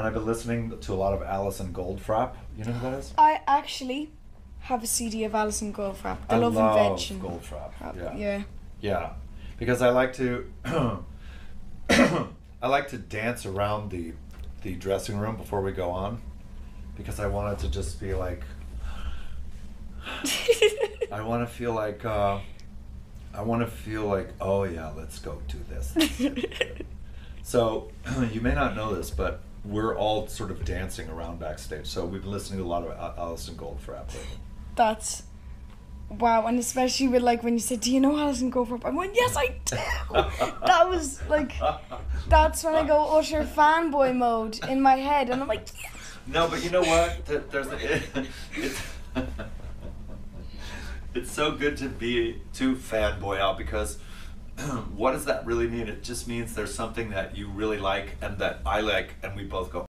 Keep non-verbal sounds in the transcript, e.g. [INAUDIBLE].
I've been listening to a lot of Alison Goldfrapp. You know who that is? I actually have a CD of Alison Goldfrapp, The I Love, love Invention. Goldfrapp. Uh, Yeah. yeah. Yeah, because I like to, [COUGHS] I like to dance around the, the dressing room before we go on, because I want it to just be like, [LAUGHS] I want to feel like, uh, I want to feel like, oh yeah, let's go do this. Let's do it. so [COUGHS] you may not know this, but we're all sort of dancing around backstage. So we've been listening to a lot of Al- Alison Goldfrapp lately. That's wow, and especially with like when you said, "Do you know Alison Goldfrapp?" I went, "Yes, I do." [LAUGHS] that was like, that's when I go oh, Usher fanboy mode in my head, and I'm like, yes. No, but you know what? There- There's it, [LAUGHS] it's it's so good to be to fanboy out because [CLEARS THROAT] what does that really mean? It just means there's something that you really like and that I like, and we both go,